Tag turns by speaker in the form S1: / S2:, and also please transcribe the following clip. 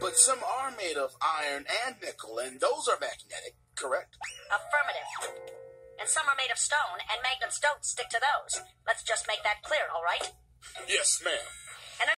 S1: But some are made of iron and nickel, and those are magnetic, correct?
S2: Affirmative. And some are made of stone, and magnets don't stick to those. Let's just make that clear, all right?
S1: Yes, ma'am.